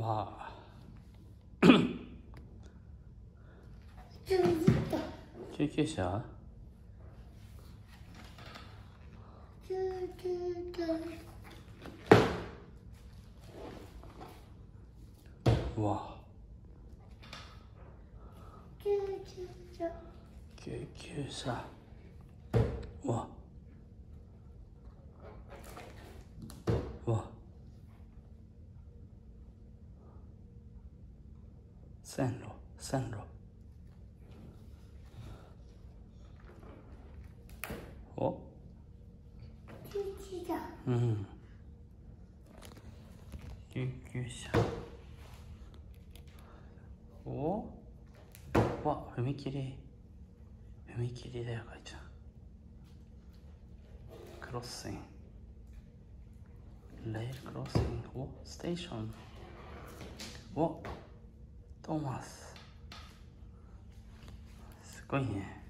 わあ。ずっと救急車？わあ。ずっと救急車わあわあ線路線路。お？うん。救急車。お？わ踏切。踏切だよかいちゃんクロッシン。グレールクロッシン。グお？ステーション。お？トーマスす。ごいね。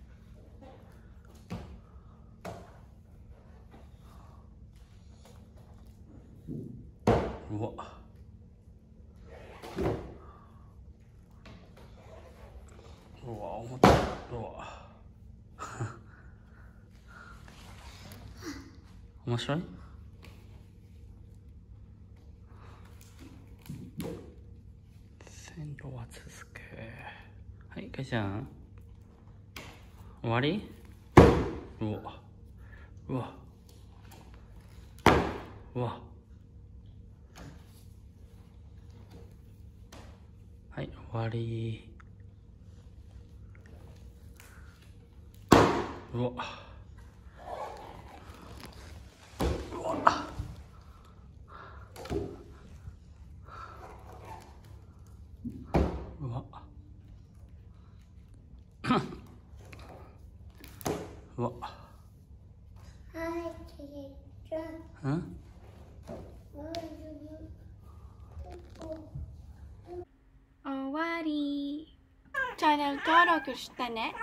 うわ。うわ重た。いうわ。面白い？線路は続く。はいかいちゃん。終わり？うわ。うわ。うわ。はい終わり。うわうわうわうわ。うん？終わり。チャンネル登録してね。